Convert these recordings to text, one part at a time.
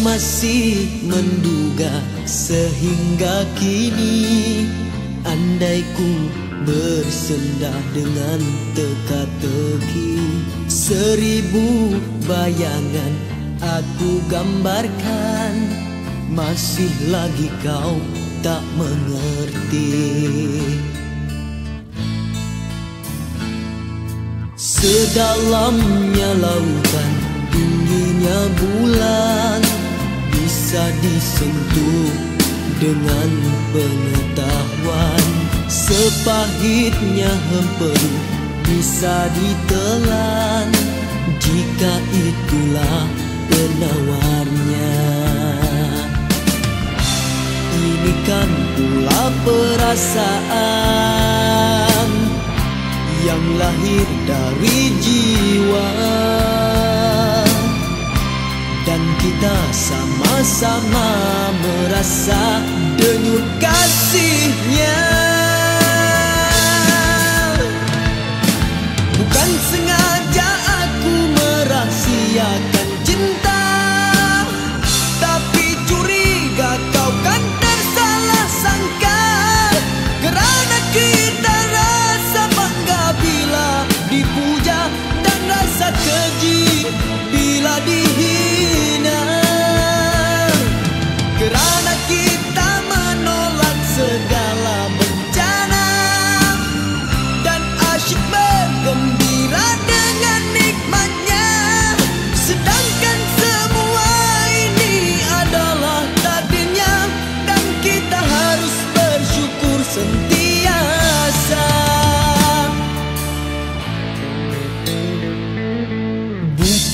masih menduga sehingga kini Andai ku bersendah dengan teka-teki. Seribu bayangan aku gambarkan Masih lagi kau tak mengerti. Sedalamnya lautan, tingginya bulan Bisa disentuh dengan pengetahuan. Sepahitnya hempedu bisa ditelan Jika itulah penawarnya. Ini kan pula perasaan Yang lahir dari jiwa Dan kita sama-sama merasa denyut kasihnya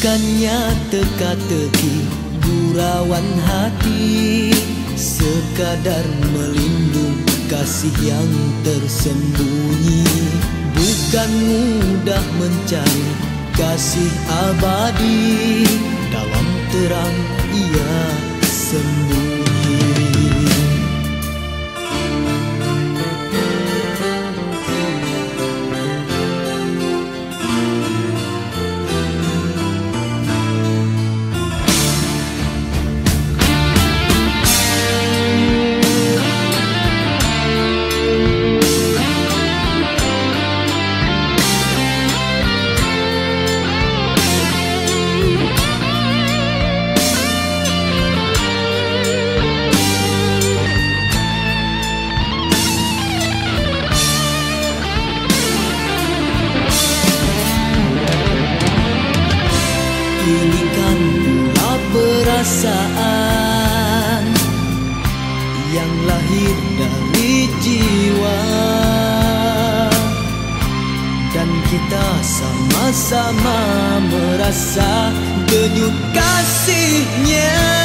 Bukannya teka-teki gurauan hati Sekadar melindung kasih yang tersembunyi. Bukan mudah mencari kasih abadi Dalam terang ia sembunyi perasaan Yang lahir dari jiwa. Dan kita sama-sama merasa denyut kasihnya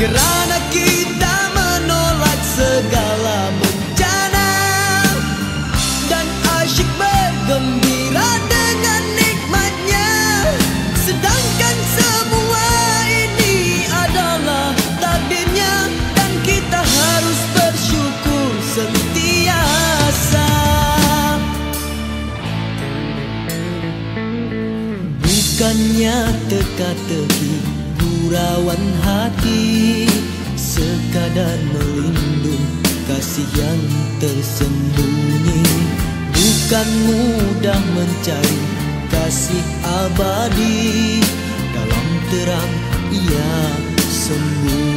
Kerana kita menolak segala bencana. Dan asyik bergembira dengan nikmatnya. Sedangkan semua ini adalah takdirnya. Dan kita harus bersyukur sentiasa. Bukannya teka-teki gurauan hati Sekadar melindung kasih yang tersembunyi. Bukan mudah mencari kasih abadi Dalam terang ia sembunyi